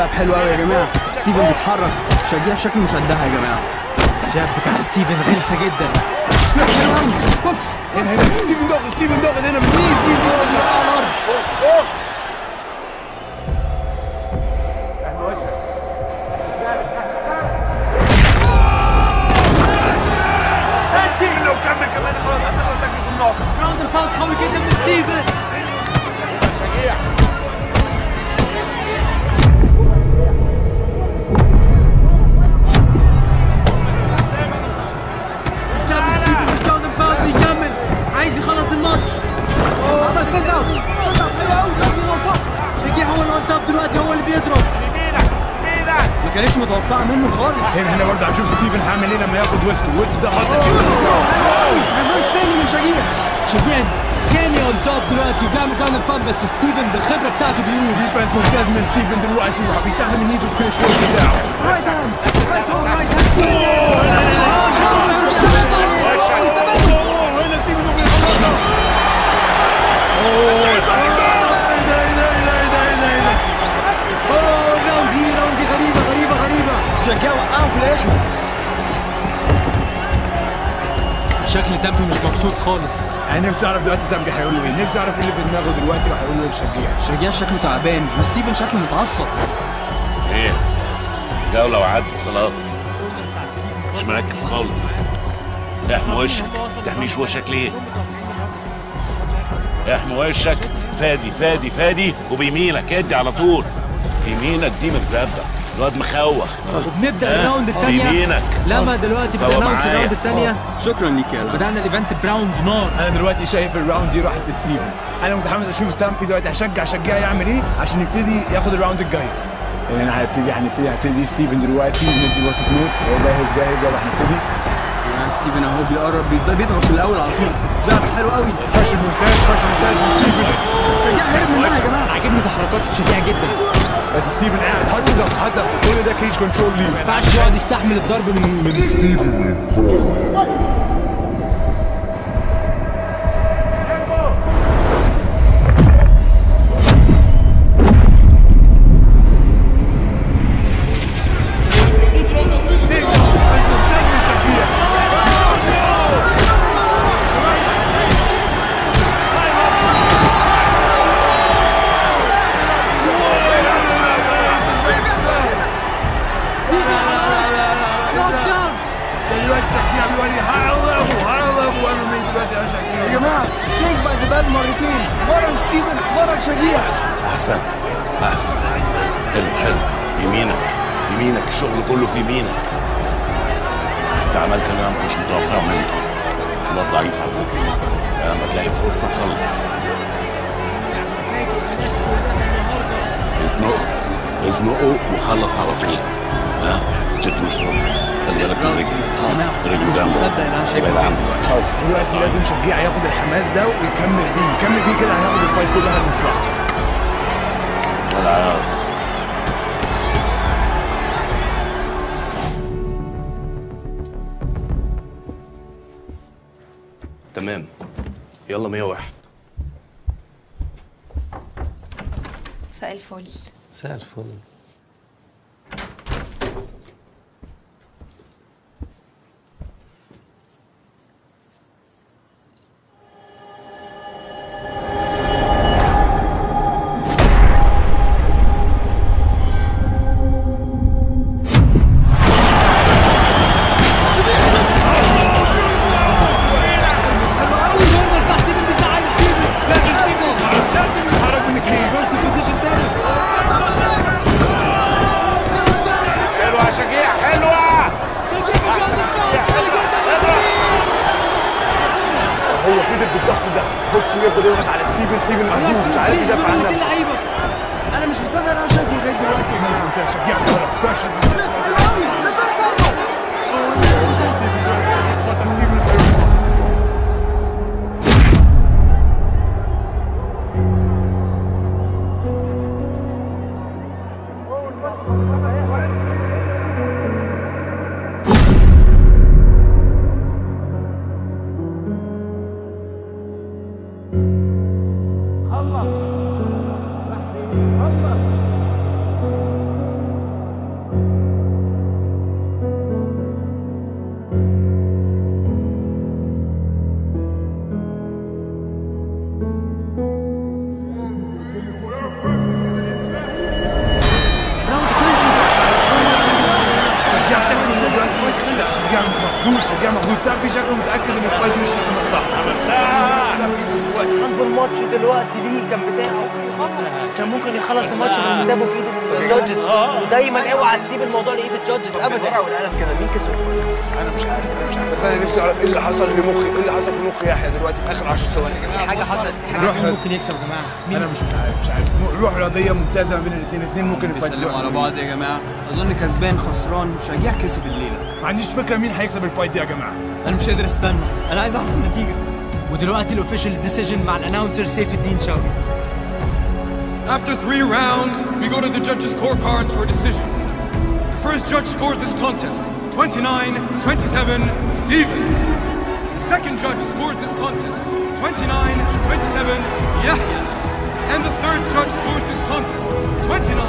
حلو قوي يا جماعة ستيفن بيتحرك شجيع شكله مش قدها يا جماعة جاب بتاعت ستيفن غلسه جدا box هنا هنا ستيفن ضاغط ستيفن ضاغط هنا بال knees knees منه خالص. هنا هنا برضه هنشوف ستيفن هيعمل إيه لما ياخد waist lock waist lock ده خطر reverse تاني من شجيع. شجيع تاني on top دلوقتي. وبيعمل ground and pound بس ستيفن بالخبرة بتاعته بيقول. defence ممتاز من ستيفن دلوقتي. بيستخدم ال knees وال clinch work بتاعه right hand right hook right hand شكل تامبي مش مبسوط خالص. أنا نفسي أعرف دلوقتي تامجي هيقول له إيه. نفسي أعرف إيه اللي في دماغه دلوقتي وهيقول له إيه لشجيع شجاع شكله تعبان وستيفن شكله متعصب. إيه؟ جولة وعدت خلاص. مش مركز خالص. احمي وشك. تحميش وشك ليه؟ احمي وشك. فادي فادي فادي. وبيمينك. ادي على طول. يمينك دي مرزبة الواد مخوخ. وبنبدأ؟ الراوند الثانية بيمينك لما دلوقتي معايا. الراوند الثانية شكرا ليك يا لا بدأنا الايفنت براوند نار أنا دلوقتي شايف الراوند دي راحت لستيفن. أنا متحمس أشوف تامبي دلوقتي هشجع شجاع يعمل إيه؟ عشان يبتدي ياخد الراوند الجاي. هنا هنبتدي هنبتدي هنبتدي ستيفن دلوقتي ندي وسط نوت. هو جاهز جاهز يلا هنبتدي. يا ستيفن أهو بيقرب بيض- بيضغط من الأول على طول. زعل حلو قوي. بريشر ممتاز بريشر ممتاز من ستيفن. شجاع هرب منها يا جماعة. عاجبني تحركات شجاع جدا. بس ستيفن قاعد. حط ضغط حط ضغط. كل ده cage control ليه. ما ينفعش يقعد يستحمل الضرب من من ستيفن ستيفن. بال مرتين مرة لستيفن مرة لشجيع. احسن احسن حلو حلو. يمينك يمينك الشغل كله في يمينك انت عملت أنا مش متوقعه منك. لا ضعيف على فكرة. لما تلاقي فرصه خلص. ازنقه ازنقه وخلص على طول. ها؟ تدوس راسك خلي بالك من رجلي رجله مش جنبه مصدق اللي أنا شايفه. دلوقتي لازم شجيع ياخد الحماس ده ويكمل بيه. يكمل بيه كده هياخد الفايت كلها لمصلحته ولا تمام. يلا 101 مساء الفل. مساء الفل. بوكس يفضل يضغط على ستيفن ستيفن مهزوم مش عارف يدافع عن نفسه. اللعيبة؟ أنا مش مصدق أنا شايفه لغاية دلوقتي. ناس شجيع ضرب بريشر المفروض تابي شكله متاكد ان الفايت مش لمصلحته عنده الماتش دلوقتي ليه كان بتاعه كان ممكن يخلص الماتش بس سابه في إيد الجادجز. ودايما اوعى تسيب الموضوع لإيد الجادجز. ابدا. والقلم كده مين كسب أنا مش عارف أنا مش عارف. بس أنا نفسي أعرف إيه اللي حصل لمخي إيه اللي حصل في مخ يحيى دلوقتي في آخر 10 ثواني؟ حاجة حصلت. روح ممكن يكسب يا جماعة. أنا مش عارف مش عارف. روح رياضية ممتازة ما بين الاثنين الاثنين ممكن الفايت بيسلموا على. بعض يا جماعة. أظن كسبان خسران شجيع كسب الليلة. ما عنديش فكرة مين هيكسب ال fight دي يا جماعة. أنا مش قادر أستنى. أنا عايز أعرف النتيجة. ودلوقتي ال official decision مع ال announcer سيف الدين شوقي. After three rounds, we go to the judges' scorecards for a decision. The first judge scores this contest 29 27 Steven. The second judge scores this contest 29 27 Yahya. And the third judge scores this contest 29